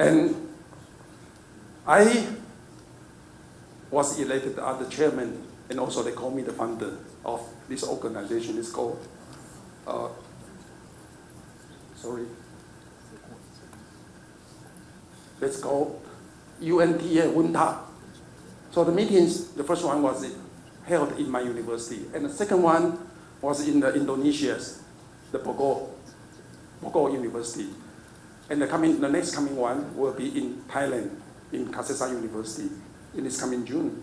And I was elected as the chairman, and also they call me the founder of this organization. It's called, uh, sorry, let's go UNTA WUNTA. So the meetings, the first one was held in my university, and the second one was in the Indonesia, the Bogor, Bogor University. And the, coming, the next coming one will be in Thailand, in Kasetsart University, in this coming June.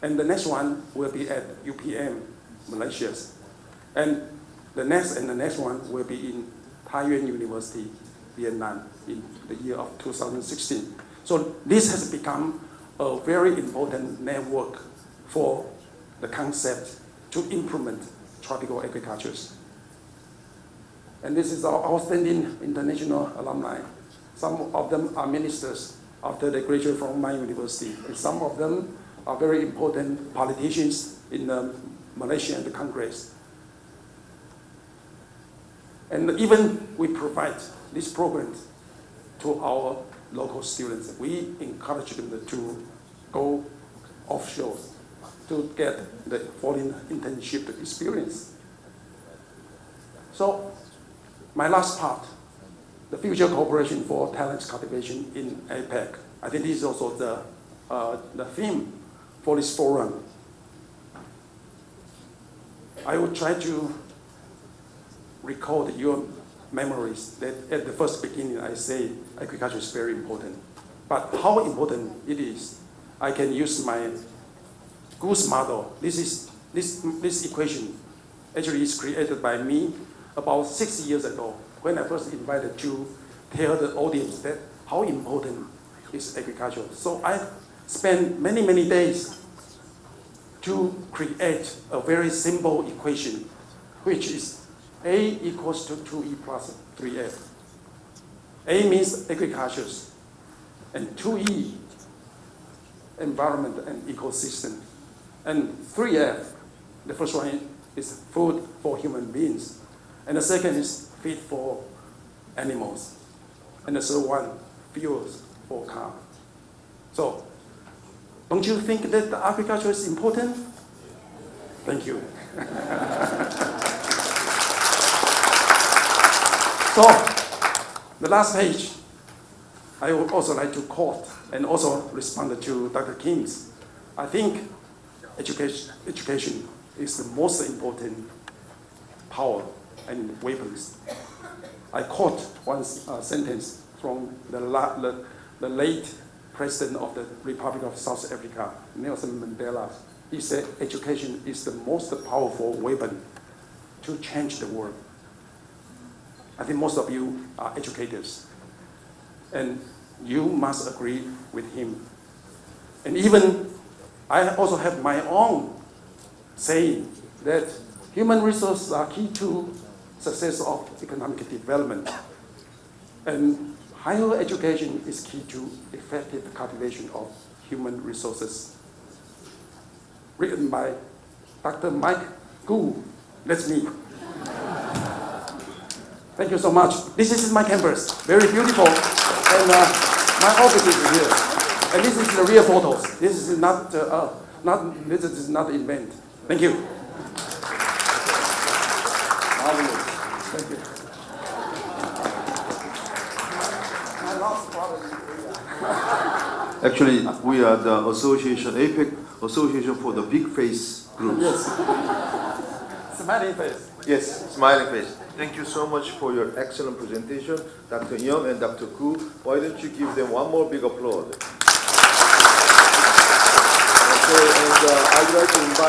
And the next one will be at UPM, Malaysia. And the next and the next one will be in Thai Nguyen University, Vietnam, in the year of 2016. So this has become a very important network for the concept to implement tropical agricultures. And this is our outstanding international alumni. Some of them are ministers after they graduate from my university. And some of them are very important politicians in the Malaysia and the Congress. And even we provide these programs to our local students. We encourage them to go offshore to get the foreign internship experience. So my last part, the future cooperation for talent cultivation in APEC. I think this is also the, uh, the theme for this forum. I will try to recall your memories that at the first beginning I say agriculture is very important. But how important it is, I can use my goose model. This is this this equation actually is created by me about six years ago when I first invited to tell the audience that how important is agriculture. So I spent many many days to create a very simple equation, which is A equals to 2E plus 3F. A means agriculture, and 2E, environment and ecosystem. And 3F, the first one is food for human beings. And the second is feed for animals. And the third one, fuels for car. So, don't you think that agriculture is important? Thank you. so, the last page, I would also like to quote and also respond to Dr. King's. I think education, education is the most important power and weapons. I quote one uh, sentence from the, la, the, the late president of the Republic of South Africa, Nelson Mandela. He said, education is the most powerful weapon to change the world. I think most of you are educators. And you must agree with him. And even I also have my own saying that human resources are key to success of economic development. And higher education is key to effective cultivation of human resources. Written by Dr. Mike Guu. That's me. Thank you so much. This is my campus. Very beautiful. And uh, my office is here. And this is the real photos. This is not, uh, uh, not, this is not invent. Thank you. Thank you. Actually, we are the association, APEC Association for the Big Face Groups. Yes. Smiling face. Yes, smiling face. Thank you so much for your excellent presentation, Dr. Young and Dr. Koo. Why don't you give them one more big applause? Okay, and uh, I'd like to invite